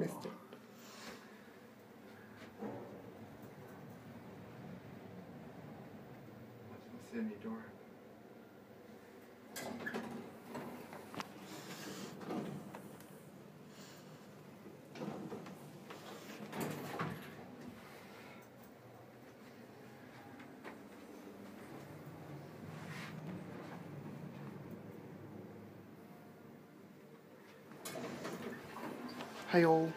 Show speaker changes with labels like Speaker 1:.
Speaker 1: missed
Speaker 2: it. What's in door?
Speaker 1: 还有。